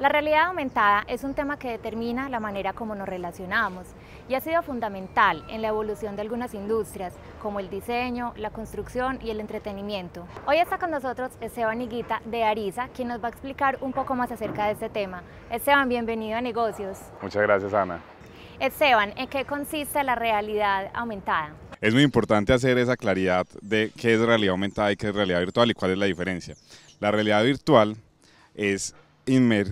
La realidad aumentada es un tema que determina la manera como nos relacionamos y ha sido fundamental en la evolución de algunas industrias como el diseño, la construcción y el entretenimiento. Hoy está con nosotros Esteban Higuita de Arisa, quien nos va a explicar un poco más acerca de este tema. Esteban, bienvenido a Negocios. Muchas gracias, Ana. Esteban, ¿en qué consiste la realidad aumentada? Es muy importante hacer esa claridad de qué es realidad aumentada y qué es realidad virtual y cuál es la diferencia. La realidad virtual es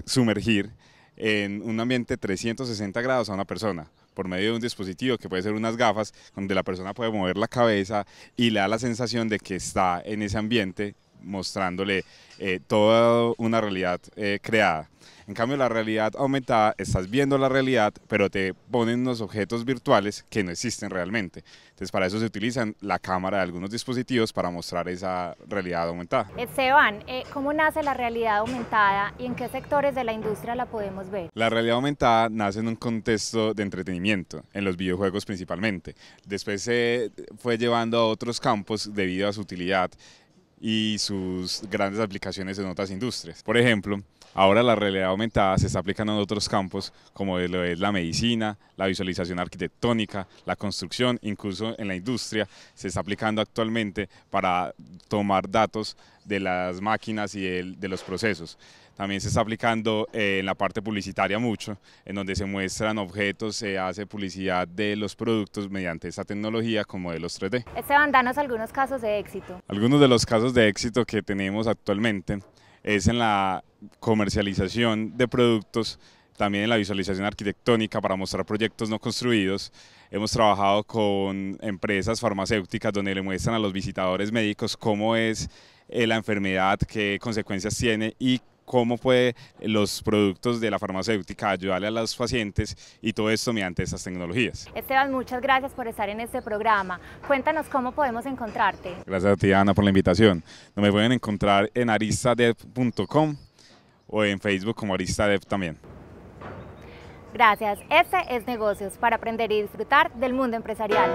sumergir en un ambiente 360 grados a una persona por medio de un dispositivo que puede ser unas gafas donde la persona puede mover la cabeza y le da la sensación de que está en ese ambiente mostrándole eh, toda una realidad eh, creada. En cambio, la realidad aumentada, estás viendo la realidad, pero te ponen unos objetos virtuales que no existen realmente. Entonces, para eso se utilizan la cámara de algunos dispositivos para mostrar esa realidad aumentada. Esteban, eh, ¿cómo nace la realidad aumentada y en qué sectores de la industria la podemos ver? La realidad aumentada nace en un contexto de entretenimiento, en los videojuegos principalmente. Después se fue llevando a otros campos debido a su utilidad y sus grandes aplicaciones en otras industrias. Por ejemplo, ahora la realidad aumentada se está aplicando en otros campos como lo es la medicina, la visualización arquitectónica, la construcción, incluso en la industria se está aplicando actualmente para tomar datos de las máquinas y de los procesos. También se está aplicando eh, en la parte publicitaria mucho, en donde se muestran objetos, se hace publicidad de los productos mediante esta tecnología con modelos 3D. Esteban, danos algunos casos de éxito. Algunos de los casos de éxito que tenemos actualmente es en la comercialización de productos, también en la visualización arquitectónica para mostrar proyectos no construidos. Hemos trabajado con empresas farmacéuticas donde le muestran a los visitadores médicos cómo es eh, la enfermedad, qué consecuencias tiene y cómo puede los productos de la farmacéutica ayudarle a los pacientes y todo esto mediante estas tecnologías. Esteban, muchas gracias por estar en este programa. Cuéntanos cómo podemos encontrarte. Gracias a ti, Ana, por la invitación. me pueden encontrar en aristadev.com o en Facebook como Aristadev también. Gracias. Este es Negocios para aprender y disfrutar del mundo empresarial.